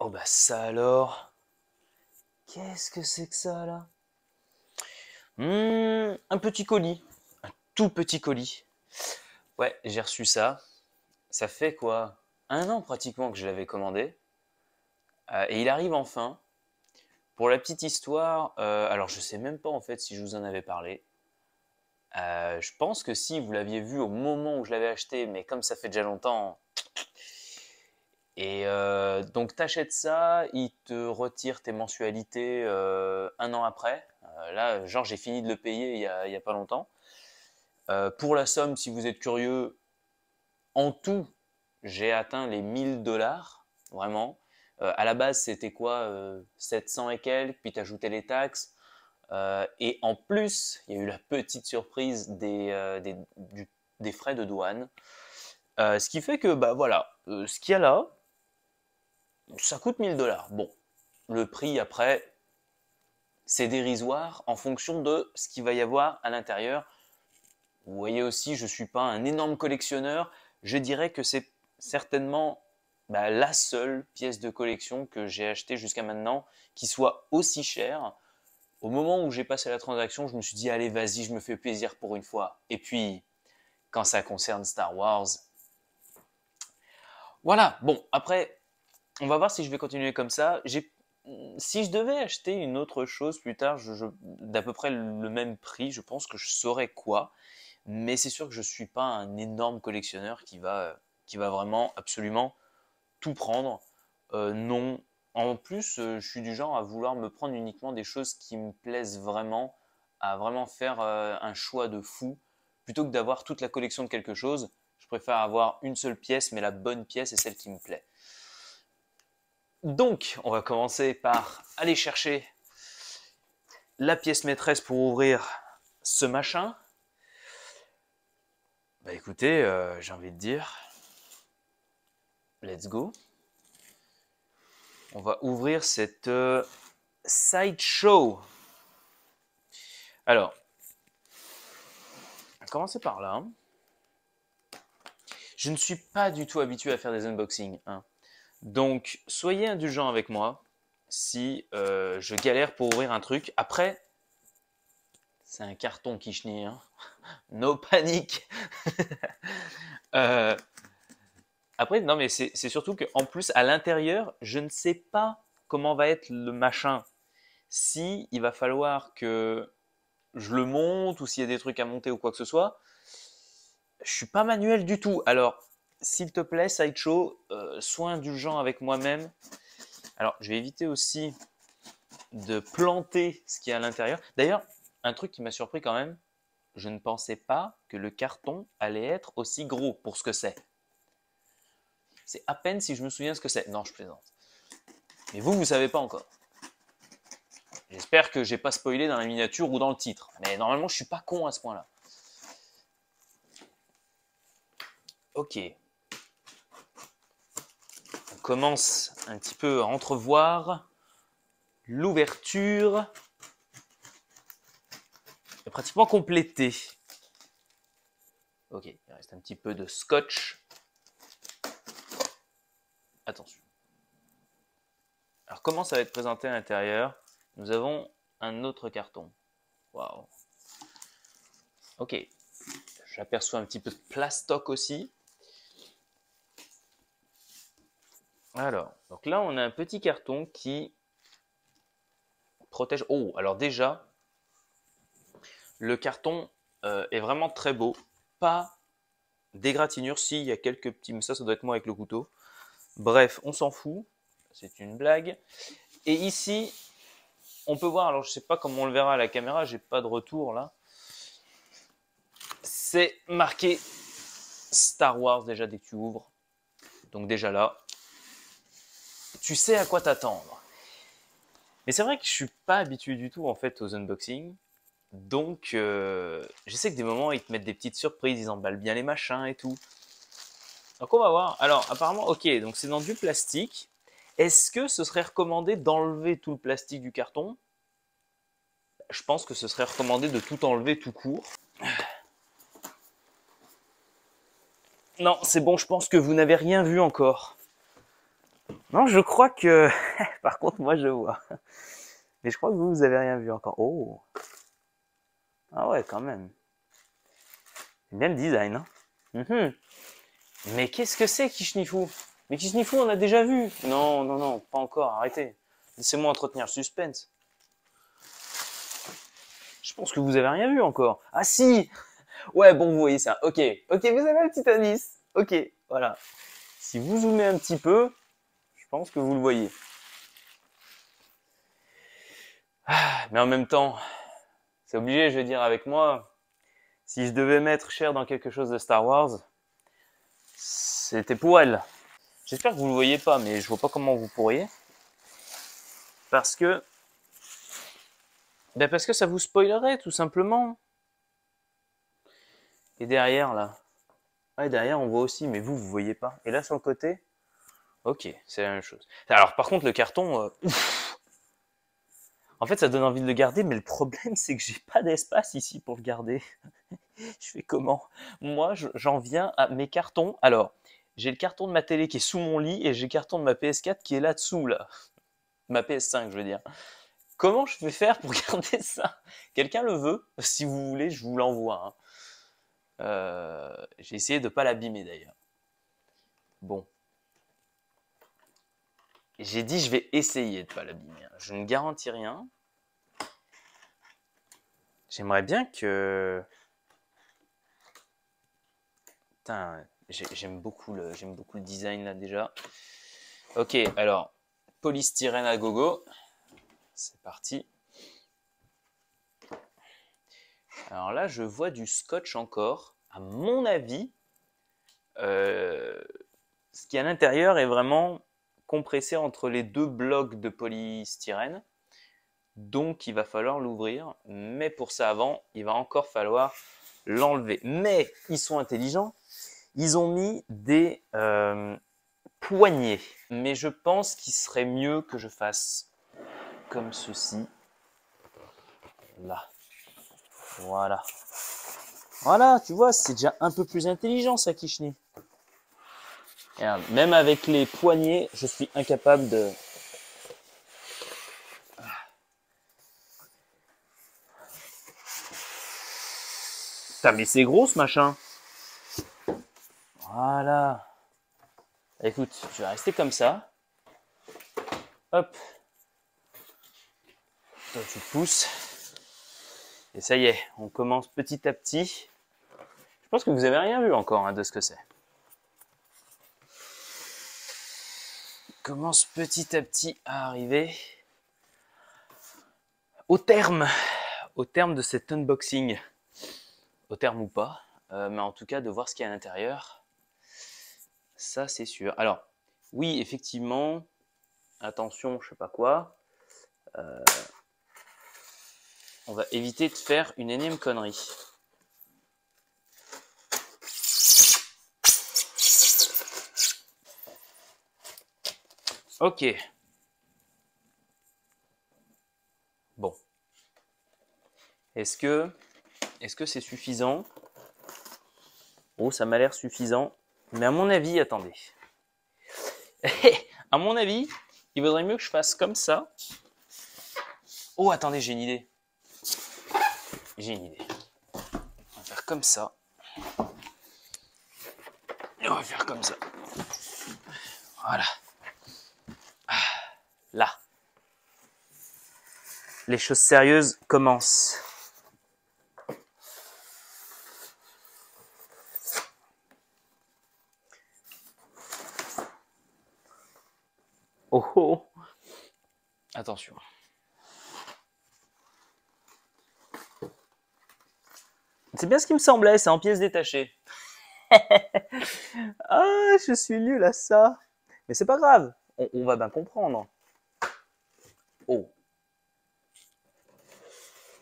Oh bah ça alors Qu'est-ce que c'est que ça là? Hmm, Un petit colis. Un tout petit colis. Ouais, j'ai reçu ça. Ça fait quoi? Un an pratiquement que je l'avais commandé. Euh, et il arrive enfin. Pour la petite histoire, euh, alors je sais même pas en fait si je vous en avais parlé. Euh, je pense que si vous l'aviez vu au moment où je l'avais acheté, mais comme ça fait déjà longtemps. Et euh, donc t'achètes ça, il te retire tes mensualités euh, un an après. Euh, là, genre j'ai fini de le payer il y a, pas longtemps. Pour la somme, si vous êtes curieux, en tout, j'ai atteint les 1000 dollars, vraiment. À la base, c'était quoi euh, 700 et quelques, puis t'ajoutais les taxes. Et en plus, il y a eu la petite surprise des, des, des frais de douane. Ce qui fait que, bah voilà, ce qu'il y a là, ça coûte 1000 dollars. Bon, le prix après, c'est dérisoire en fonction de ce qu'il va y avoir à l'intérieur. Vous voyez aussi, je ne suis pas un énorme collectionneur. Je dirais que c'est certainement bah, la seule pièce de collection que j'ai achetée jusqu'à maintenant qui soit aussi chère. Au moment où j'ai passé la transaction, je me suis dit, allez, vas-y, je me fais plaisir pour une fois. Et puis, quand ça concerne Star Wars, voilà. Bon, après, on va voir si je vais continuer comme ça. Si je devais acheter une autre chose plus tard, d'à peu près le même prix, je pense que je saurais quoi. Mais c'est sûr que je suis pas un énorme collectionneur qui va, qui va vraiment absolument tout prendre. Euh, non. En plus, euh, je suis du genre à vouloir me prendre uniquement des choses qui me plaisent vraiment, à vraiment faire euh, un choix de fou, plutôt que d'avoir toute la collection de quelque chose. Je préfère avoir une seule pièce, mais la bonne pièce est celle qui me plaît. Donc, on va commencer par aller chercher la pièce maîtresse pour ouvrir ce machin. Bah écoutez, euh, j'ai envie de dire, let's go. On va ouvrir cette euh, sideshow. Alors, on va commencer par là. Je ne suis pas du tout habitué à faire des unboxings. hein. Donc, soyez indulgents avec moi si euh, je galère pour ouvrir un truc. Après, c'est un carton qui chenille. hein. No panique. Euh, après, non, mais c'est surtout qu'en plus, à l'intérieur, je ne sais pas comment va être le machin. Si il va falloir que je le monte ou s'il y a des trucs à monter ou quoi que ce soit. Je suis pas manuel du tout. Alors, s'il te plaît, Sideshow, euh, sois indulgent avec moi-même. Alors, je vais éviter aussi de planter ce qu'il y a à l'intérieur. D'ailleurs, un truc qui m'a surpris quand même, je ne pensais pas que le carton allait être aussi gros pour ce que c'est. C'est à peine si je me souviens ce que c'est. Non, je plaisante. Mais vous, vous savez pas encore. J'espère que j'ai pas spoilé dans la miniature ou dans le titre. Mais normalement, je suis pas con à ce point-là. Ok. Commence un petit peu à entrevoir l'ouverture est pratiquement complétée. Ok, il reste un petit peu de scotch. Attention. Alors comment ça va être présenté à l'intérieur? Nous avons un autre carton. Waouh. Ok. J'aperçois un petit peu de plastoc aussi. Alors, donc là on a un petit carton qui protège. Oh, alors déjà, le carton euh, est vraiment très beau. Pas d'égratignure. Si, il y a quelques petits. Mais ça, ça doit être moi avec le couteau. Bref, on s'en fout. C'est une blague. Et ici, on peut voir. Alors, je sais pas comment on le verra à la caméra. J'ai pas de retour là. C'est marqué Star Wars déjà dès que tu ouvres. Donc déjà là, tu sais à quoi t'attendre. Mais c'est vrai que je suis pas habitué du tout en fait aux unboxings. Donc, euh, je sais que des moments, ils te mettent des petites surprises, ils emballent bien les machins et tout. Donc, on va voir. Alors, apparemment, ok, donc c'est dans du plastique. Est-ce que ce serait recommandé d'enlever tout le plastique du carton? Je pense que ce serait recommandé de tout enlever tout court. Non, c'est bon, je pense que vous n'avez rien vu encore. Non, je crois que... Par contre, moi, je vois. Mais je crois que vous, vous avez rien vu encore. Oh Ah ouais, quand même. Bien le design, hein mhm. Mais qu'est-ce que c'est, Kishnifou Mais Kishnifou, on a déjà vu Non, non, non, pas encore, arrêtez. Laissez-moi entretenir le suspense. Je pense que vous avez rien vu encore. Ah si Ouais, bon, vous voyez ça. Ok, ok, vous avez un petit indice. Ok, voilà. Si vous zoomez un petit peu, pense que vous le voyez. Ah, mais en même temps, c'est obligé, je veux dire, avec moi, si je devais mettre cher dans quelque chose de Star Wars, c'était pour elle. J'espère que vous le voyez pas, mais je vois pas comment vous pourriez. Parce que, ben parce que ça vous spoilerait tout simplement. Et derrière là, ouais derrière on voit aussi, mais vous vous voyez pas. Et là sur le côté, ok, c'est la même chose. Alors par contre le carton, euh, ouf, en fait, ça donne envie de le garder, mais le problème, c'est que j'ai pas d'espace ici pour le garder. je fais comment? Moi, j'en viens à mes cartons. Alors, j'ai le carton de ma télé qui est sous mon lit et j'ai le carton de ma PS4 qui est là-dessous, là. Ma PS5, je veux dire. Comment je vais faire pour garder ça? Quelqu'un le veut? Si vous voulez, je vous l'envoie. Hein. Euh, j'ai essayé de ne pas l'abîmer d'ailleurs. Bon. J'ai dit je vais essayer de pas l'abîmer. Je ne garantis rien. J'aimerais bien que... Putain, j'aime beaucoup, le, beaucoup le design là déjà. Ok, alors, polystyrène à gogo. C'est parti. Alors là, je vois du scotch encore. À mon avis, euh, ce qui est à l'intérieur est vraiment compressé entre les deux blocs de polystyrène. Donc il va falloir l'ouvrir. Mais pour ça avant, il va encore falloir l'enlever. Mais ils sont intelligents. Ils ont mis des euh, poignées. Mais je pense qu'il serait mieux que je fasse comme ceci. Là. Voilà. Voilà, tu vois, c'est déjà un peu plus intelligent ça, Kishni même avec les poignets, je suis incapable de... Putain, mais c'est gros ce machin. Voilà. Écoute, je vais rester comme ça. Hop. Toi, tu pousses. Et ça y est, on commence petit à petit. Je pense que vous avez rien vu encore hein, de ce que c'est. Commence petit à petit à arriver au terme, au terme de cet unboxing, au terme ou pas, euh, mais en tout cas de voir ce qu'il y a à l'intérieur, ça c'est sûr. Alors, oui, effectivement, attention, je sais pas quoi, euh, on va éviter de faire une énième connerie. Ok. Bon. Est-ce que est-ce que c'est suffisant? Oh, ça m'a l'air suffisant. Mais à mon avis, attendez. à mon avis, il vaudrait mieux que je fasse comme ça. Oh, attendez, j'ai une idée. J'ai une idée. On va faire comme ça. Et on va faire comme ça. Voilà. Là. Les choses sérieuses commencent. Oh oh Attention. C'est bien ce qui me semblait, c'est en pièces détachées. ah, je suis nul à ça. Mais c'est pas grave, on va bien comprendre.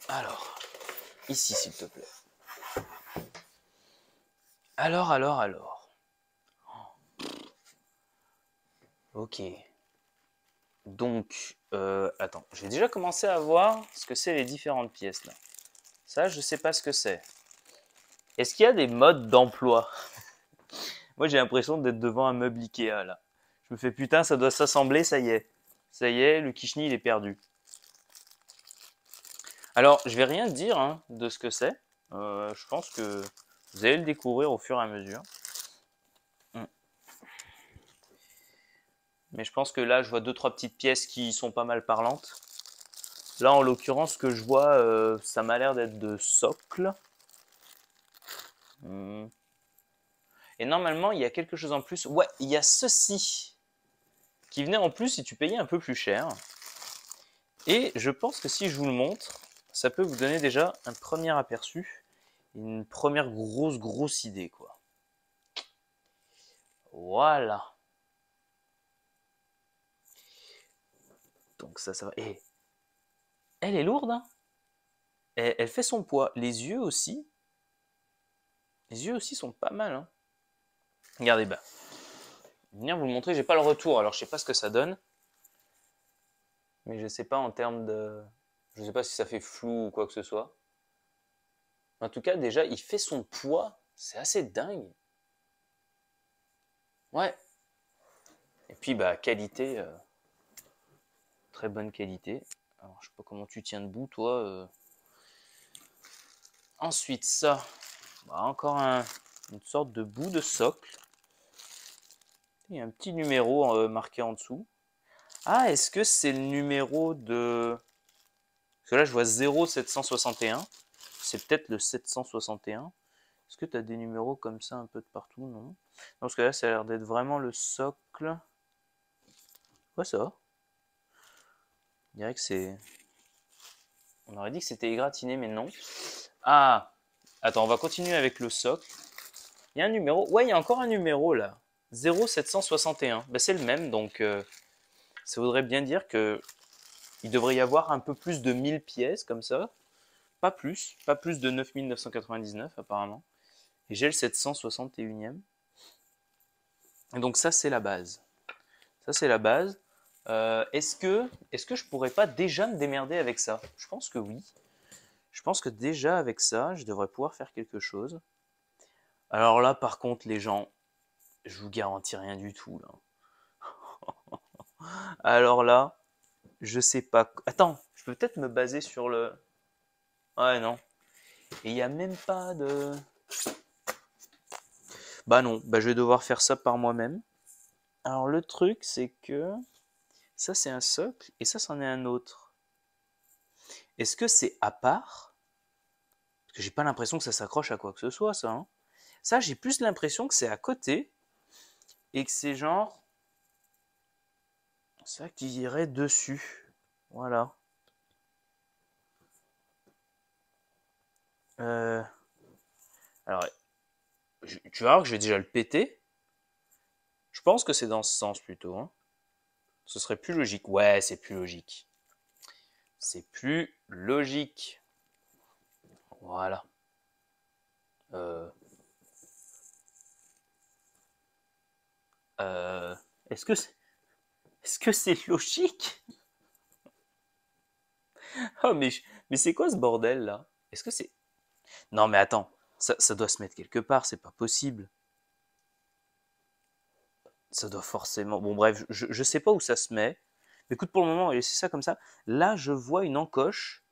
Alors, ici s'il te plaît. Alors, alors, alors. Ok. Donc, euh, attends, j'ai déjà commencé à voir ce que c'est les différentes pièces là. Ça, je sais pas ce que c'est. Est-ce qu'il y a des modes d'emploi? Moi, j'ai l'impression d'être devant un meuble Ikea là. Je me fais putain, ça doit s'assembler, ça y est. Ça y est, le Kishni, il est perdu. Alors, je vais rien dire hein, de ce que c'est. Euh, je pense que vous allez le découvrir au fur et à mesure. Hmm. Mais je pense que là, je vois deux, trois petites pièces qui sont pas mal parlantes. Là, en l'occurrence, ce que je vois, euh, ça m'a l'air d'être de socle. Hmm. Et normalement, il y a quelque chose en plus. Ouais, il y a ceci qui venait en plus si tu payais un peu plus cher. Et je pense que si je vous le montre, ça peut vous donner déjà un premier aperçu, une première grosse, grosse idée, quoi. Voilà. Donc ça, ça va. Et elle est lourde, hein elle, fait son poids. Les yeux aussi. Les yeux aussi sont pas mal, hein Regardez, bah. Venir vous le montrer, j'ai pas le retour, alors je sais pas ce que ça donne. Mais je sais pas en termes de. Je sais pas si ça fait flou ou quoi que ce soit. En tout cas, déjà, il fait son poids. C'est assez dingue. Ouais. Et puis, bah, qualité. Euh, très bonne qualité. Alors, je sais pas comment tu tiens debout, toi. Euh. Ensuite, ça. Bah, encore une sorte de bout de socle. Il y a un petit numéro euh, marqué en dessous. Ah, est-ce que c'est le numéro de... Parce que là, je vois 0761. C'est peut-être le 761. Est-ce que tu as des numéros comme ça un peu de partout? Non. non parce que là, ça a l'air d'être vraiment le socle. Quoi ça On dirait que c'est... On aurait dit que c'était égratigné, mais non. Ah Attends, on va continuer avec le socle. Il y a un numéro. Ouais, il y a encore un numéro là. 0761. Ben, c'est le même, donc euh, ça voudrait bien dire que il devrait y avoir un peu plus de 1000 pièces comme ça. Pas plus, pas plus de 9999 apparemment. Et j'ai le 761e. Et donc ça c'est la base. Ça c'est la base. Euh, est-ce que, est que je pourrais pas déjà me démerder avec ça? Je pense que oui. Je pense que déjà avec ça, je devrais pouvoir faire quelque chose. Alors là, par contre, les gens, je vous garantis rien du tout. Là. Alors là, je sais pas. Attends, je peux peut-être me baser sur le. Ouais, non. Et il n'y a même pas de. Bah non, bah je vais devoir faire ça par moi-même. Alors le truc, c'est que ça c'est un socle et ça c'en est un autre. Est-ce que c'est à part? Parce que j'ai pas l'impression que ça s'accroche à quoi que ce soit, ça. Hein. ça, j'ai plus l'impression que c'est à côté et que c'est genre ça qui irait dessus. Voilà. Euh, alors, tu vas voir que je vais déjà le péter. Je pense que c'est dans ce sens plutôt. Hein. Ce serait plus logique. Ouais, c'est plus logique. C'est plus logique. Voilà. Euh... Euh... Est-ce que c'est... Est-ce que c'est logique? Oh, mais, mais c'est quoi ce bordel là? Est-ce que c'est. Non, mais attends, ça, doit se mettre quelque part, c'est pas possible. Ça doit forcément. Bon, bref, je, je sais pas où ça se met. Écoute, pour le moment, c'est ça comme ça. Là, je vois une encoche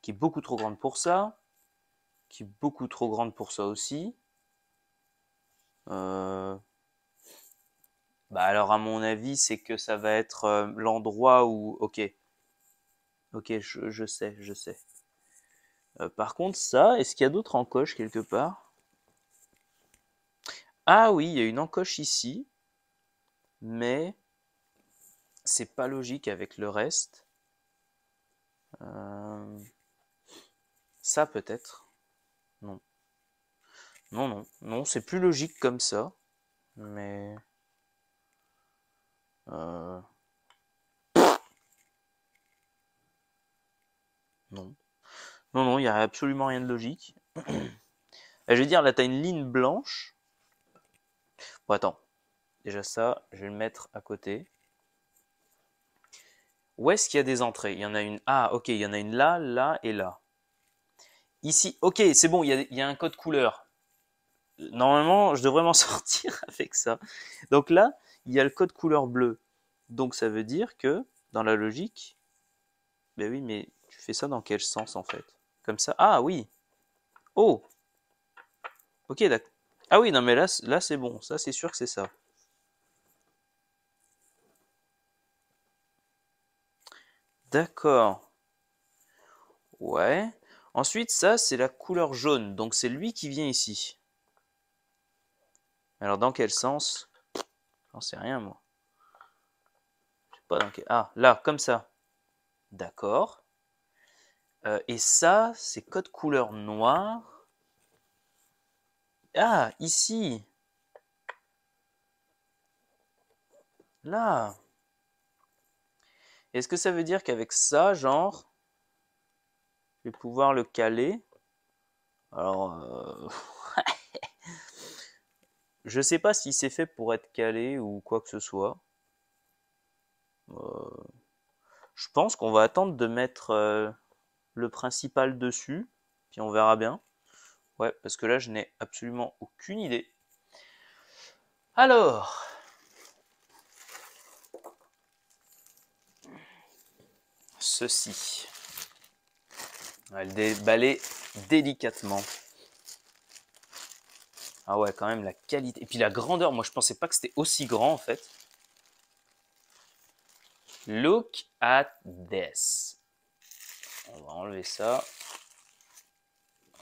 qui est beaucoup trop grande pour ça, qui est beaucoup trop grande pour ça aussi. Euh, bah alors à mon avis, c'est que ça va être euh, l'endroit où... Ok. Ok, je, sais, je sais. Euh, par contre, ça, est-ce qu'il y a d'autres encoches quelque part? Ah oui, il y a une encoche ici. Mais c'est pas logique avec le reste. Euh, ça peut-être. Non. Non, non. Non, c'est plus logique comme ça. Mais... Euh, non. Non, non, il n'y a absolument rien de logique. je vais dire, là, tu as une ligne blanche. Bon, attends. Déjà ça, je vais le mettre à côté. Où est-ce qu'il y a des entrées? Il y en a une. Ah, ok, il y en a une là, là et là. Ici, ok, c'est bon, il y, a, il y a un code couleur. Normalement, je devrais m'en sortir avec ça. Donc là, il y a le code couleur bleu. Donc ça veut dire que, dans la logique, ben oui, mais tu fais ça dans quel sens en fait? Comme ça Ah oui Oh Ok, d'accord. Ah oui, non mais là, là c'est bon, ça c'est sûr que c'est ça. D'accord. Ouais. Ensuite, ça, c'est la couleur jaune. Donc, c'est lui qui vient ici. Alors, dans quel sens? J'en sais rien, moi. Je sais pas dans quel... Ah, là, comme ça. D'accord. Euh, et ça, c'est code couleur noir. Ah, ici. Là. Est-ce que ça veut dire qu'avec ça, genre, je vais pouvoir le caler? Alors, euh... je sais pas si c'est fait pour être calé ou quoi que ce soit. Euh... Je pense qu'on va attendre de mettre euh, le principal dessus, puis on verra bien. Ouais, parce que là, je n'ai absolument aucune idée. Alors, ceci. On va délicatement. Ah ouais, quand même la qualité. Et puis la grandeur, moi je pensais pas que c'était aussi grand en fait. Look at this. On va enlever ça.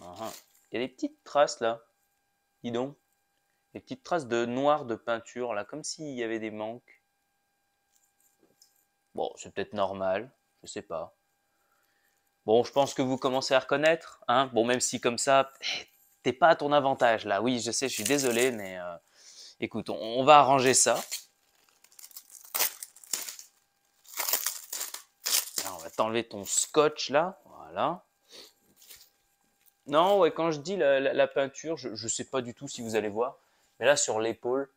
Uh-huh. Il y a des petites traces là. Dis donc. Des petites traces de noir de peinture là, comme s'il y avait des manques. Bon, c'est peut-être normal. Je sais pas. Bon, je pense que vous commencez à reconnaître. Hein bon, même si comme ça, t'es pas à ton avantage là. Oui, je sais, je suis désolé, mais euh, écoute, on, va arranger ça. on va t'enlever ton scotch là. Voilà. Non, ouais, quand je dis la, peinture, je ne sais pas du tout si vous allez voir. Mais là, sur l'épaule,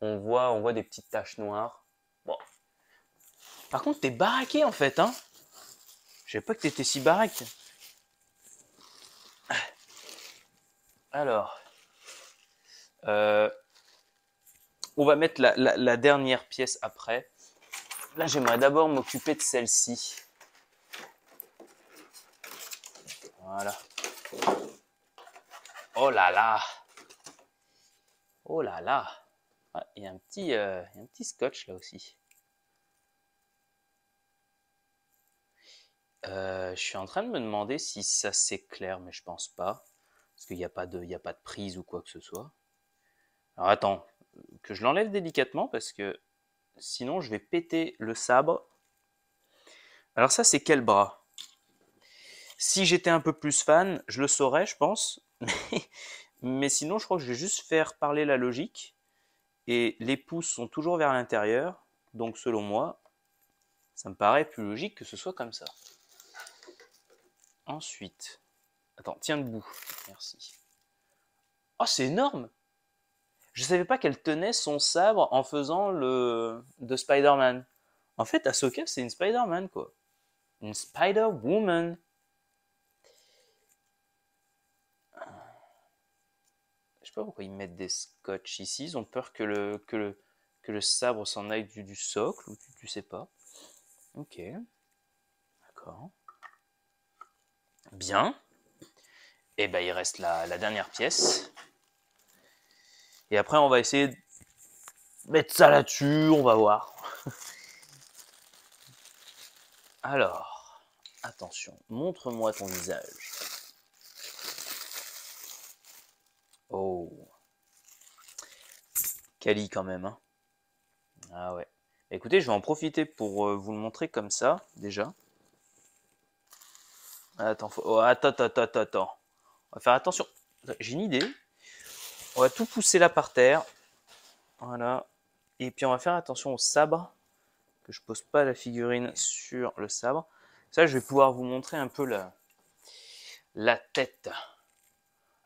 on voit, on voit des petites taches noires. Bon, par contre, t'es baraqué en fait, hein Je savais pas que t'étais si baraque. Alors, euh, on va mettre la, dernière pièce après. Là, j'aimerais d'abord m'occuper de celle-ci. Voilà. Oh là là Oh là là ah, Il y, a un petit, euh, y a un petit scotch là aussi. Euh, je suis en train de me demander si ça s'éclaire, mais je pense pas. Parce qu'il n'y a, pas de, a pas de prise ou quoi que ce soit. Alors attends, que je l'enlève délicatement parce que sinon je vais péter le sabre. Alors ça c'est quel bras? Si j'étais un peu plus fan, je le saurais je pense. mais sinon je crois que je vais juste faire parler la logique. Et les pouces sont toujours vers l'intérieur. Donc selon moi, ça me paraît plus logique que ce soit comme ça. Ensuite, attends, tiens debout. Merci. Oh, c'est énorme Je savais pas qu'elle tenait son sabre en faisant le de Spider-Man. En fait, Ahsoka, c'est une Spider-Man, quoi. Une Spider-Woman. Je sais pas pourquoi ils mettent des scotch ici. Ils ont peur que le, que le, que le sabre s'en aille du, socle, ou tu, tu sais pas. Ok. D'accord. Bien. Et ben il reste la, dernière pièce. Et après on va essayer de mettre ça là-dessus, on va voir. Alors, attention, montre-moi ton visage. Oh. Cali quand même. Hein. Ah ouais. Écoutez, je vais en profiter pour euh, vous le montrer comme ça, déjà. Attends, oh, attends, attends, attends, attends. On va faire attention. J'ai une idée. On va tout pousser là par terre. Voilà. Et puis on va faire attention au sabre. Que je pose pas la figurine sur le sabre. Ça, je vais pouvoir vous montrer un peu la, la tête.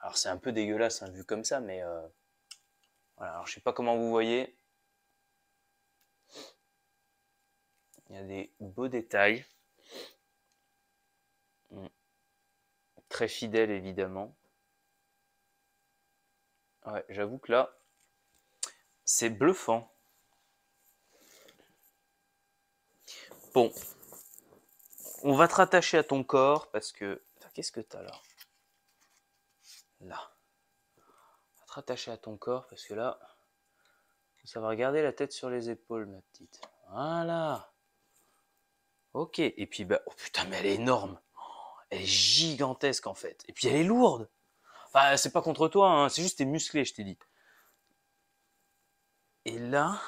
Alors c'est un peu dégueulasse hein, vu comme ça, mais euh, voilà. Alors je sais pas comment vous voyez. Il y a des beaux détails. Mm très fidèle évidemment. Ouais, j'avoue que là, c'est bluffant. Bon, on va te rattacher à ton corps parce que. Qu'est-ce que t'as là? Là. On va te rattacher à ton corps parce que là, ça va regarder la tête sur les épaules, ma petite. Voilà. Ok. Et puis, bah, oh putain, mais elle est énorme. Elle est gigantesque en fait. Et puis elle est lourde. Enfin, c'est pas contre toi, hein, c'est juste t'es musclé, je t'ai dit. Et là,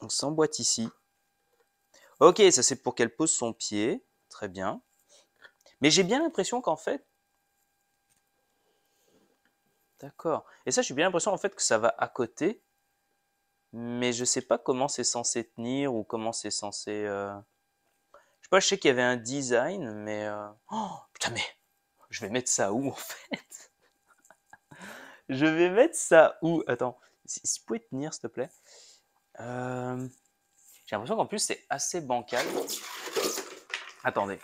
on s'emboîte ici. Ok, ça c'est pour qu'elle pose son pied. Très bien. Mais j'ai bien l'impression qu'en fait... D'accord. Et ça, j'ai bien l'impression en fait que ça va à côté. Mais je sais pas comment c'est censé tenir ou comment c'est censé... Euh, je sais qu'il y avait un design, mais... Euh, oh, putain, mais... Je vais mettre ça où, en fait? Je vais mettre ça où? Attends, si, tu pouvais tenir, s'il te plaît. Euh, j'ai l'impression qu'en plus, c'est assez bancal. Attendez.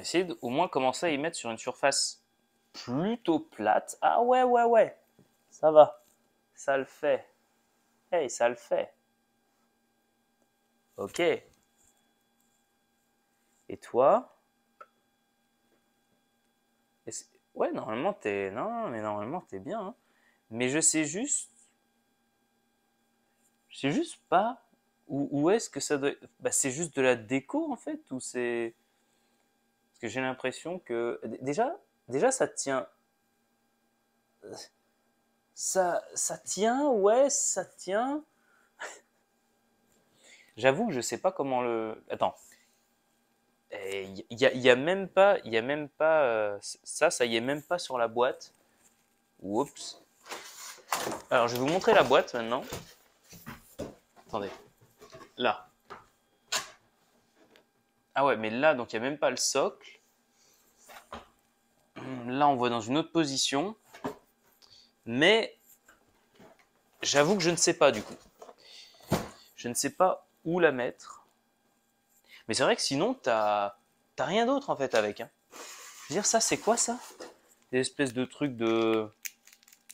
Essayer au moins commencer à y mettre sur une surface plutôt plate. Ah ouais, ouais, ouais. Ça va. Ça le fait. Hey, ça le fait. Ok. Et toi? Ouais, normalement, t'es... Non, mais normalement, t'es bien. Hein. Mais je sais juste... Je sais juste pas où, est-ce que ça doit... Bah, c'est juste de la déco, en fait, ou c'est... Parce que j'ai l'impression que... Déjà, déjà, ça tient ça, tient, ouais, ça tient. J'avoue que je sais pas comment le. Attends. Il y, a, y a même pas, y a même pas euh, ça, ça y est même pas sur la boîte. Oups. Alors je vais vous montrer la boîte maintenant. Attendez. Là. Ah ouais, mais là, donc il n'y a même pas le socle. Là, on voit dans une autre position. Mais j'avoue que je ne sais pas du coup. Je ne sais pas où la mettre. Mais c'est vrai que sinon, t'as rien d'autre en fait avec. Hein. Je veux dire, ça, c'est quoi ça? Des espèces de trucs de.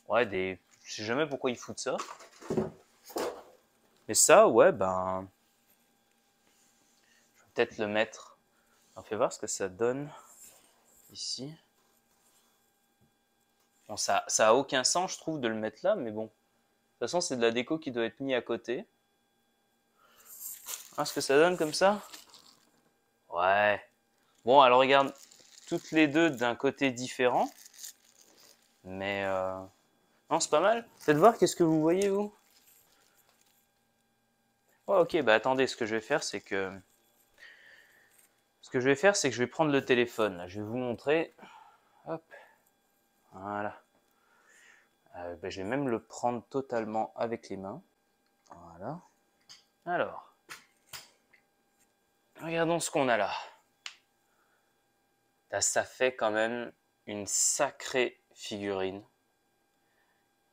Ouais, des. Je sais jamais pourquoi ils foutent ça. Mais ça, ouais, ben. Je vais peut-être le mettre. On fait voir ce que ça donne ici. Bon, ça, a aucun sens, je trouve, de le mettre là, mais bon. De toute façon, c'est de la déco qui doit être mis à côté. Ah, ce que ça donne comme ça? Ouais. Bon, alors regarde, toutes les deux d'un côté différent. Mais euh... non, c'est pas mal. Faites voir qu'est-ce que vous voyez, vous oh, ok, bah attendez, ce que je vais faire, c'est que... Ce que je vais faire, c'est que je vais prendre le téléphone. Là. Je vais vous montrer. Hop. Voilà. Euh, ben, je vais même le prendre totalement avec les mains. Voilà. Alors. Regardons ce qu'on a là. ça fait quand même une sacrée figurine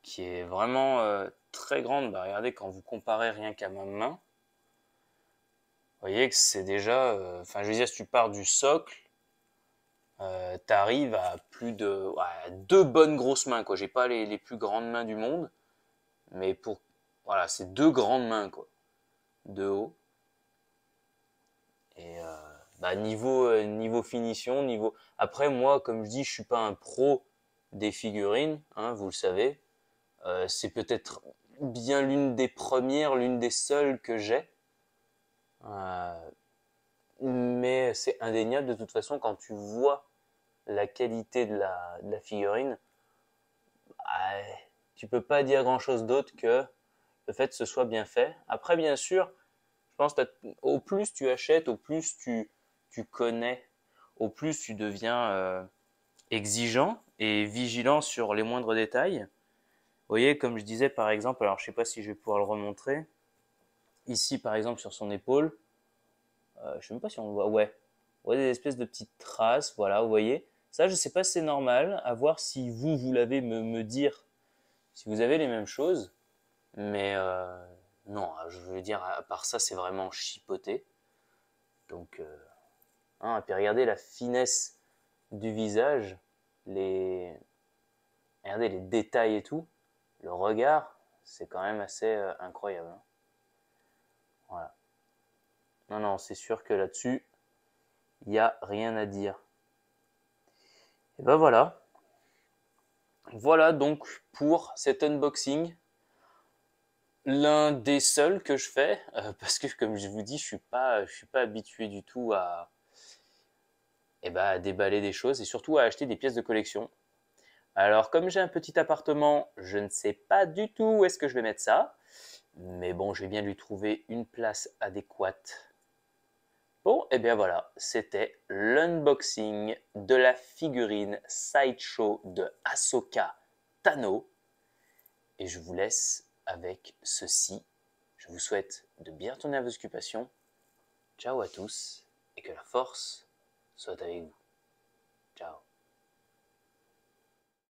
qui est vraiment euh, très grande. Bah, regardez, quand vous comparez rien qu'à ma main, vous voyez que c'est déjà... Euh, enfin, je veux dire, si tu pars du socle, euh, t'arrives à plus de deux bonnes grosses mains quoi. J'ai pas les, plus grandes mains du monde, mais pour voilà, c'est deux grandes mains quoi, de haut. Et euh, bah, niveau euh, niveau finition, niveau. Après moi, comme je dis, je suis pas un pro des figurines, hein, vous le savez. c'est peut-être bien l'une des premières, l'une des seules que j'ai. Mais c'est indéniable de toute façon quand tu vois la qualité de la, figurine, bah, tu peux pas dire grand chose d'autre que le fait que ce soit bien fait. Après, bien sûr, je pense au plus tu achètes, au plus tu, tu connais, au plus tu deviens euh, exigeant et vigilant sur les moindres détails. Vous voyez, comme je disais par exemple, alors je sais pas si je vais pouvoir le remontrer, ici par exemple sur son épaule, euh, je sais même pas si on le voit, ouais, des espèces de petites traces, voilà, vous voyez. Ça, je sais pas si c'est normal, à voir si vous, vous l'avez me, dire, si vous avez les mêmes choses. Mais euh, non, je veux dire, à part ça, c'est vraiment chipoté. Donc, euh, hein, et puis regardez la finesse du visage, les, regardez les détails et tout. le regard, c'est quand même assez euh, incroyable. Hein. Non, non, c'est sûr que là-dessus, il n'y a rien à dire. Et ben voilà. Voilà donc pour cet unboxing. L'un des seuls que je fais, euh, parce que comme je vous dis, je suis pas, je suis pas habitué du tout à, eh ben, à déballer des choses et surtout à acheter des pièces de collection. Alors comme j'ai un petit appartement, je ne sais pas du tout où est-ce que je vais mettre ça. Mais bon, je vais bien lui trouver une place adéquate. Bon, et eh bien voilà, c'était l'unboxing de la figurine Sideshow de Ahsoka Tano. Et je vous laisse avec ceci. Je vous souhaite de bien tourner à vos occupations. Ciao à tous et que la force soit avec vous. Ciao.